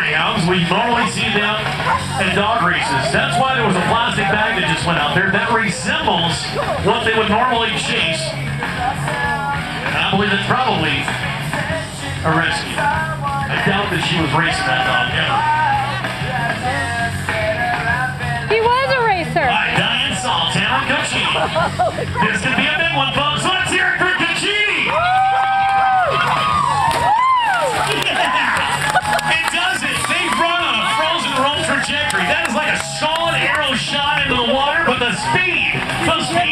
greyhounds. We normally see them at dog races. That's why there was a plastic bag that just went out there that resembles what they would normally chase. And I believe it's probably a rescue. I doubt that she was racing that dog ever. He was a racer. All right, Diane Salt, Cochiti. This could be a big one, folks. Trajectory. That is like a solid arrow shot into the water, but the speed, the speed